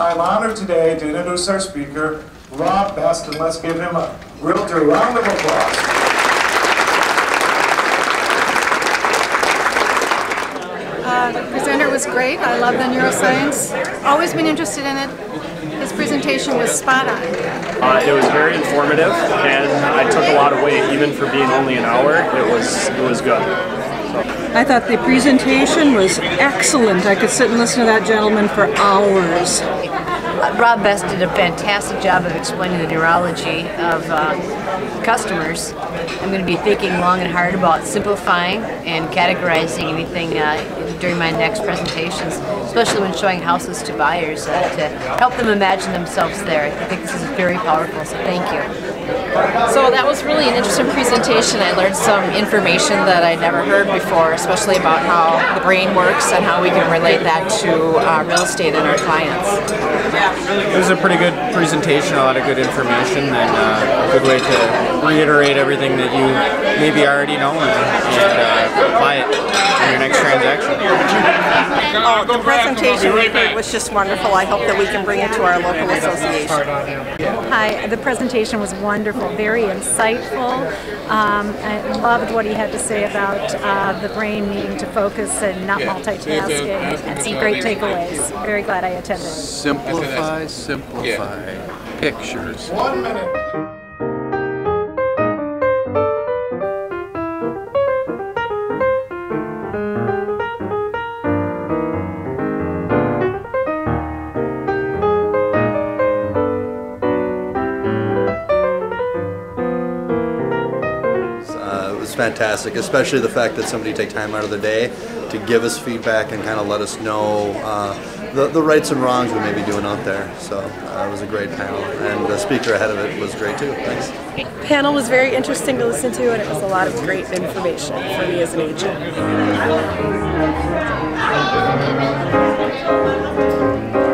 I'm honored today to introduce our speaker, Rob Best, and let's give him a realtor round of applause. Uh, the presenter was great. I love the neuroscience. Always been interested in it. His presentation was spot on. Uh, it was very informative, and I took a lot of weight, even for being only an hour. It was it was good. I thought the presentation was excellent. I could sit and listen to that gentleman for hours. Rob Best did a fantastic job of explaining the neurology of uh, customers. I'm going to be thinking long and hard about simplifying and categorizing anything uh, during my next presentations, especially when showing houses to buyers uh, to help them imagine themselves there. I think this is very powerful, so thank you. So that was really an interesting presentation. I learned some information that I'd never heard before, especially about how the brain works and how we can relate that to uh, real estate and our clients. It was a pretty good presentation, a lot of good information, and uh, a good way to reiterate everything that you maybe already know and, and uh, apply it in your next transaction. Oh, the presentation we heard was just wonderful. I hope that we can bring it to our local association. Hi, the presentation was wonderful, very insightful. Um, I loved what he had to say about uh, the brain needing to focus and not multitasking. And some great takeaways. Very glad I attended. Simplify, simplify. Pictures. One minute. fantastic, especially the fact that somebody take time out of their day to give us feedback and kind of let us know uh, the, the rights and wrongs we may be doing out there. So uh, it was a great panel, and the speaker ahead of it was great too. Thanks. The panel was very interesting to listen to, and it was a lot of great information for me as an agent. Uh,